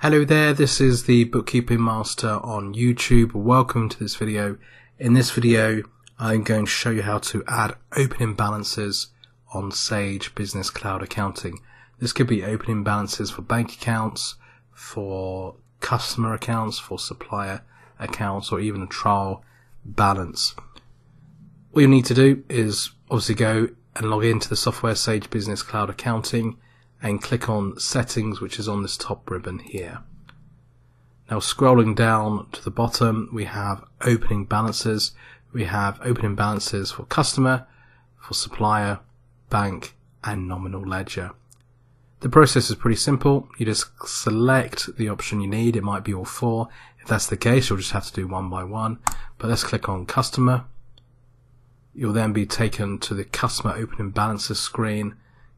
Hello there, this is the Bookkeeping Master on YouTube. Welcome to this video. In this video, I'm going to show you how to add opening balances on Sage Business Cloud Accounting. This could be opening balances for bank accounts, for customer accounts, for supplier accounts, or even a trial balance. What you need to do is obviously go and log into the software Sage Business Cloud Accounting and click on settings which is on this top ribbon here. Now scrolling down to the bottom we have opening balances. We have opening balances for customer, for supplier, bank and nominal ledger. The process is pretty simple. You just select the option you need. It might be all four. If that's the case, you'll just have to do one by one. But let's click on customer. You'll then be taken to the customer opening balances screen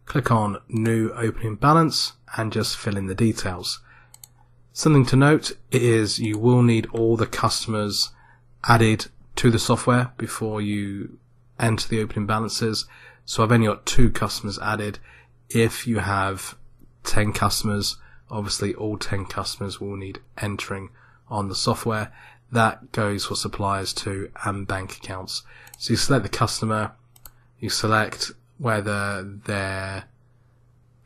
Click on New Opening Balance and just fill in the details. Something to note is you will need all the customers added to the software before you enter the opening balances. So I've only got two customers added. If you have 10 customers, obviously all 10 customers will need entering on the software. That goes for suppliers too and bank accounts. So you select the customer, you select whether their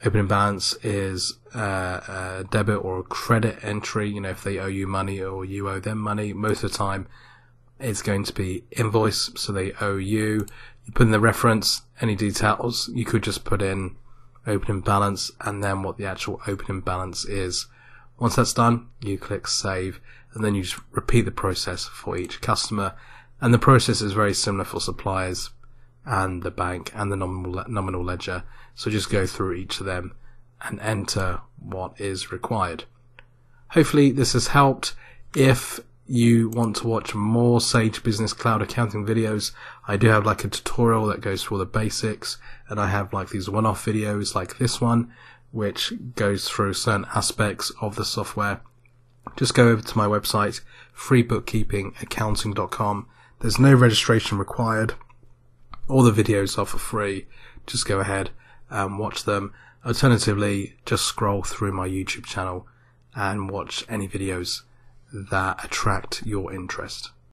opening balance is uh, a debit or a credit entry. You know, if they owe you money or you owe them money, most of the time it's going to be invoice, so they owe you. You put in the reference, any details, you could just put in opening balance and then what the actual opening balance is. Once that's done, you click save and then you just repeat the process for each customer. And the process is very similar for suppliers, and the bank and the nominal, nominal ledger. So just go through each of them and enter what is required. Hopefully this has helped. If you want to watch more Sage Business Cloud accounting videos, I do have like a tutorial that goes through all the basics and I have like these one-off videos like this one, which goes through certain aspects of the software. Just go over to my website, freebookkeepingaccounting.com. There's no registration required. All the videos are for free. Just go ahead and watch them. Alternatively, just scroll through my YouTube channel and watch any videos that attract your interest.